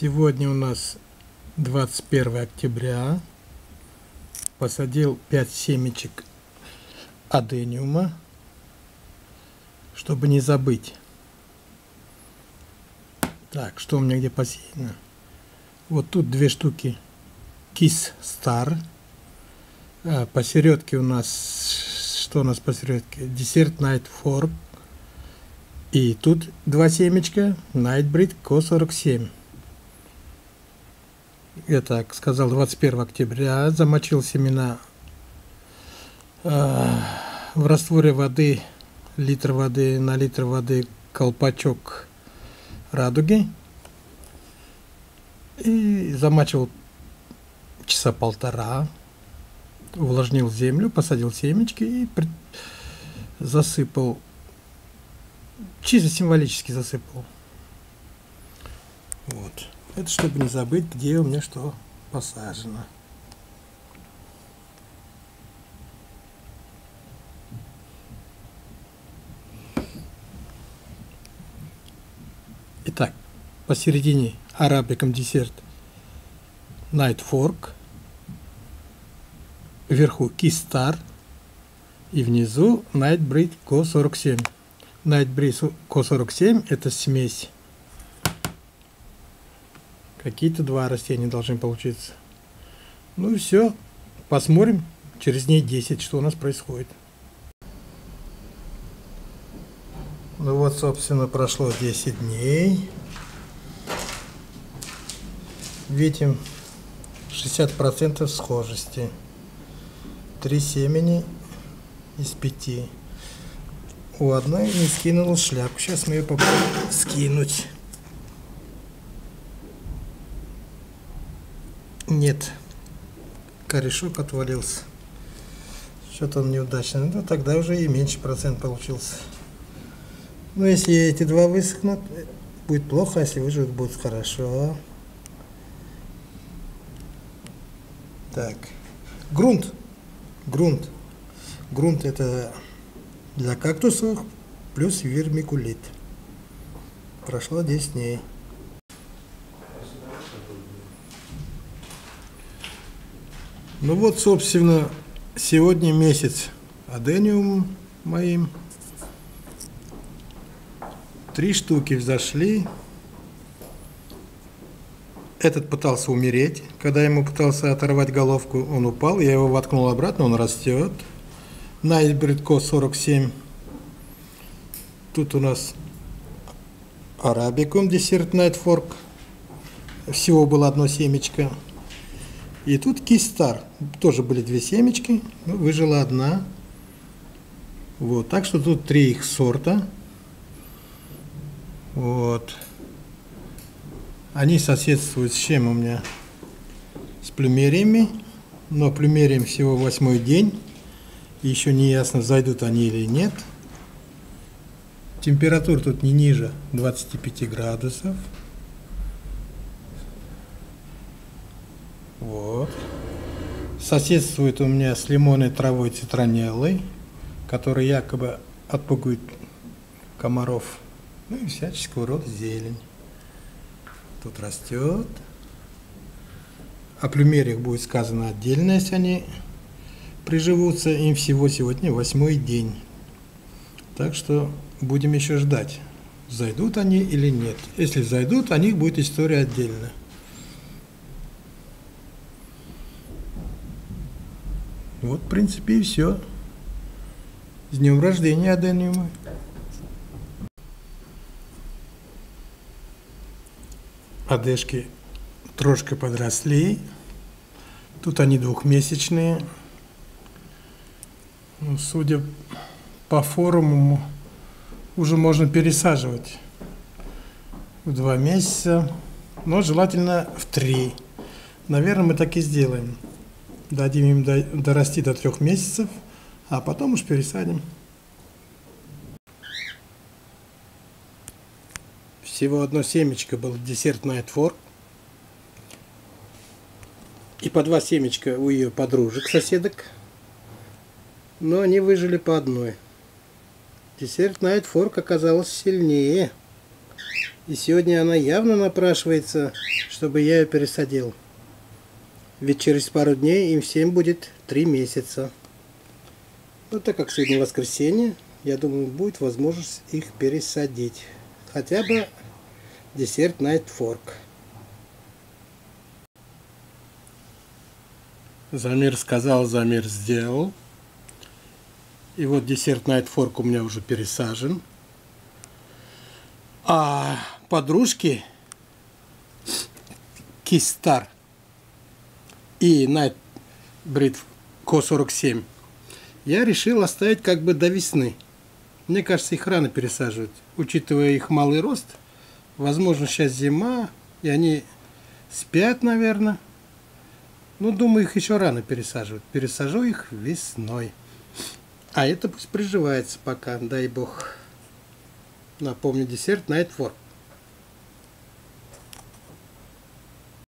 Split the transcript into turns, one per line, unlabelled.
Сегодня у нас 21 октября. Посадил 5 семечек адениума, чтобы не забыть. Так, что у меня где посеяно? Вот тут две штуки Kiss Star. А, посередке у нас, что у нас посередке? Dessert Night Fork. И тут два семечка Nightbreed Co47 я так сказал, 21 октября замочил семена э, в растворе воды, литр воды на литр воды колпачок радуги и замачивал часа полтора, увлажнил землю, посадил семечки и засыпал, чисто символически засыпал. Вот. Это чтобы не забыть, где у меня что посажено. Итак, посередине арабиком десерт Night Fork, вверху Keystar и внизу Nightbreed Co47. Nightbreed Co47 это смесь Какие-то два растения должны получиться. Ну и все. Посмотрим через дней 10, что у нас происходит. Ну вот, собственно, прошло 10 дней. Видим 60% схожести. Три семени из пяти. У одной не скинула шляпку. Сейчас мы ее попробуем скинуть. Нет. Корешок отвалился. Что-то он неудачный. Ну, тогда уже и меньше процент получился. Но если эти два высохнут, будет плохо, а если выживут, будет хорошо. Так. Грунт. Грунт. Грунт это для кактусов плюс вермикулит. Прошло 10 дней. Ну вот, собственно, сегодня месяц адениум моим. Три штуки взошли. Этот пытался умереть. Когда ему пытался оторвать головку, он упал. Я его воткнул обратно, он растет. Nightbreed Co 47. Тут у нас Арабикум Night Fork. Всего было одно семечко. И тут кистар. Тоже были две семечки, выжила одна. Вот, так что тут три их сорта. Вот. Они соседствуют с чем у меня? С плюмериями. Но плюмериям всего восьмой день. Еще не ясно, зайдут они или нет. Температура тут не ниже 25 градусов. Вот. Соседствует у меня с лимонной травой цитронеллой, которая якобы отпугивает комаров. Ну и всяческого рода зелень. Тут растет. О плюмериях будет сказано отдельно, если они приживутся. Им всего сегодня восьмой день. Так что будем еще ждать, зайдут они или нет. Если зайдут, о них будет история отдельно. Вот, в принципе, и все. С днем рождения, Адениума. Одежки трошки подросли. Тут они двухмесячные. Ну, судя по форуму, уже можно пересаживать в два месяца, но желательно в три. Наверное, мы так и сделаем дадим им дорасти до трех месяцев, а потом уж пересадим. Всего одно семечко было десерт Night. И по два семечка у ее подружек, соседок. Но они выжили по одной. Десерт Night Fork оказалась сильнее. И сегодня она явно напрашивается, чтобы я ее пересадил. Ведь через пару дней им всем будет три месяца. Но так как сегодня воскресенье, я думаю, будет возможность их пересадить. Хотя бы десерт Night Fork. Замир сказал, Замир сделал. И вот десерт Night Fork у меня уже пересажен. А подружки Кистар и Night Breed Co-47 я решил оставить как бы до весны. Мне кажется, их рано пересаживать. Учитывая их малый рост, возможно, сейчас зима, и они спят, наверное. Ну, думаю, их еще рано пересаживать. Пересажу их весной. А это пусть приживается пока, дай бог. Напомню, десерт Night Fork.